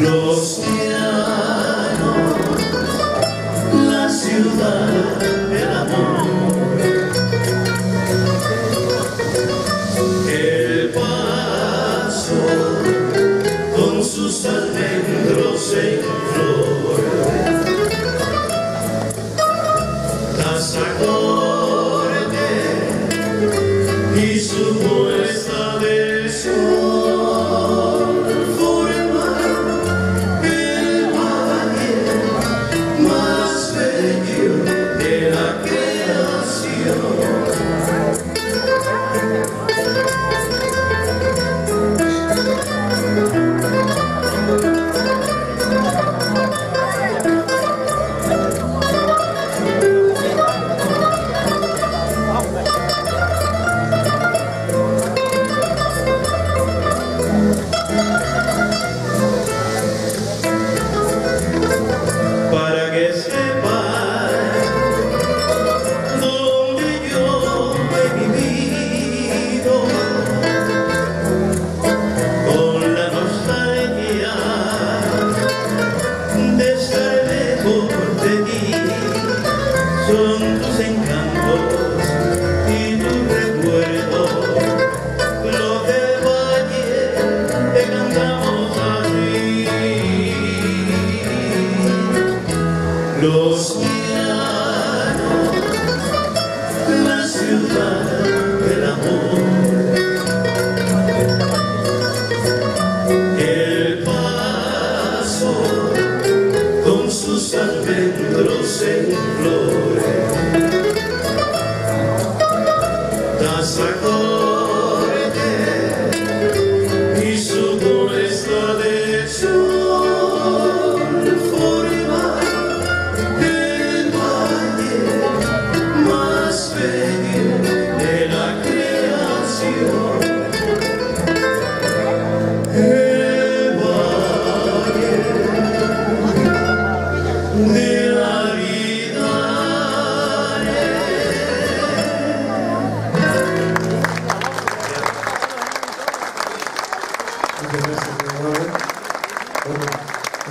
los Deus.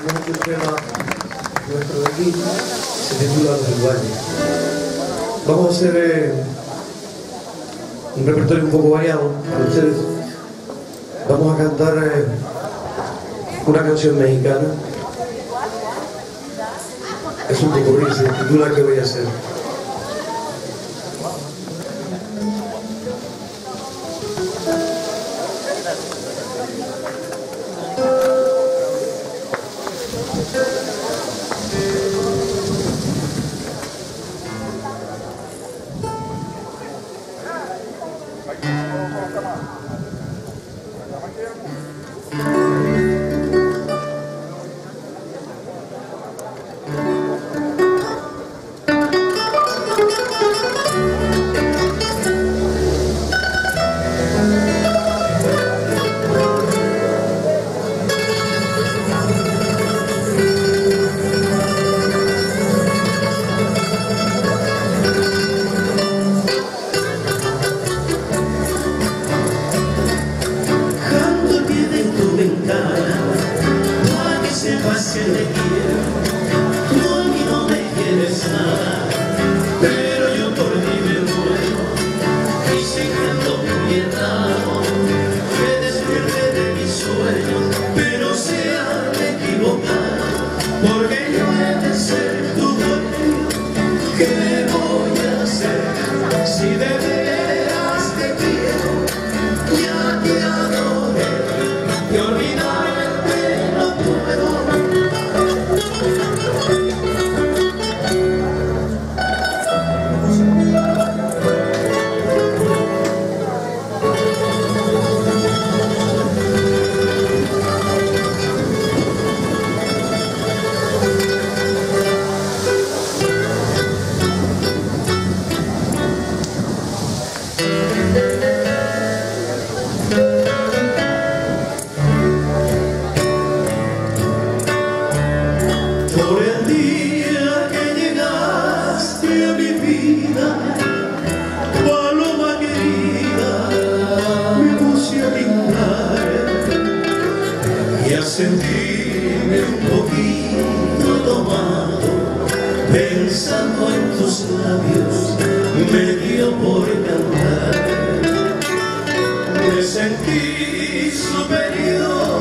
con tema, nuestro equipo se titula Los Iguales. Vamos a hacer eh, un repertorio un poco variado para ustedes. Vamos a cantar eh, una canción mexicana. Es un poco se titula ¿Qué voy a hacer? más que te quiero, tú a mí no me quieres nada. Un poquito tomado, pensando en tus labios, me dio por cantar. Me sentí superior.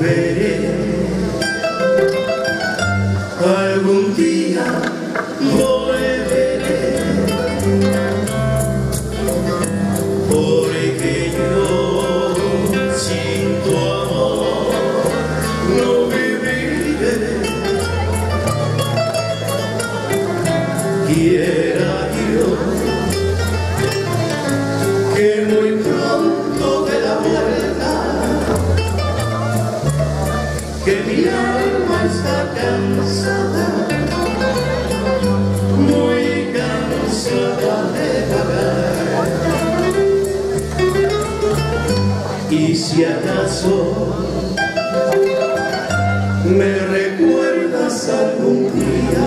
vereda alma está cansada, muy cansada de vagar. Y si acaso me recuerdas algún día,